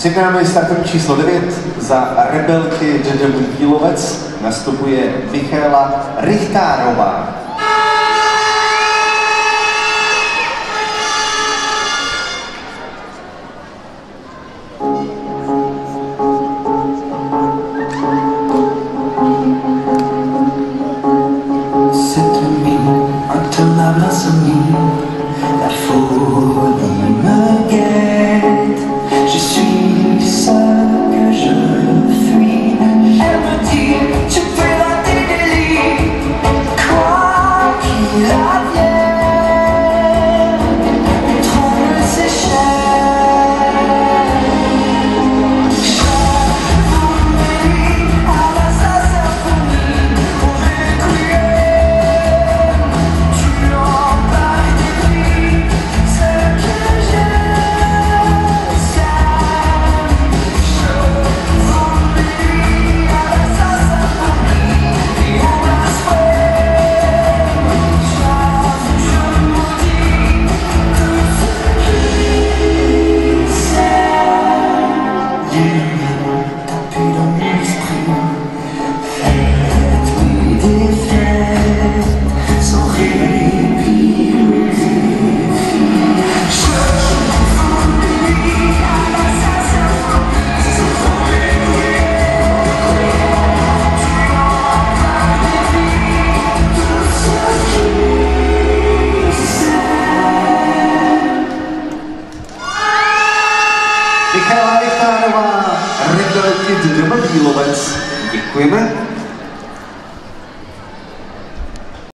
Signáme startem číslo 9 za rebelky Jedem Bílovec nastupuje Michaela Richtárová. Sit with me until I'm not so mean that fool Yeah. Michaela Richtárová, Rebel Kid Domadílovec. Děkujeme.